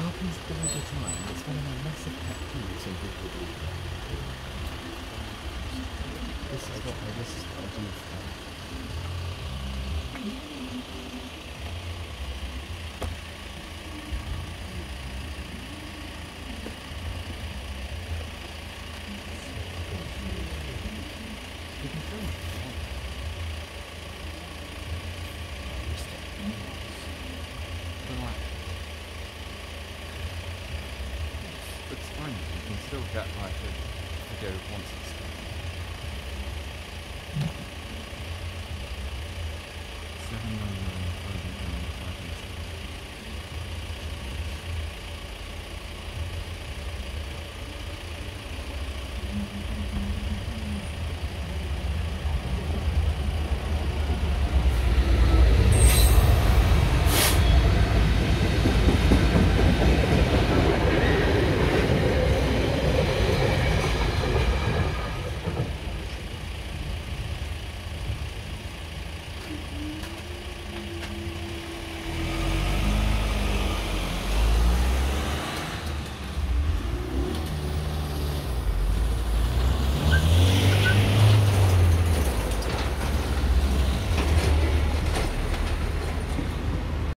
happens all the time. It's one of my massive pet peeves in people do. This is what I, this is what I do for them. You can film it. if you want. But like, it's. You can still get like a video once it's